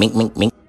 Mink, mink, mink.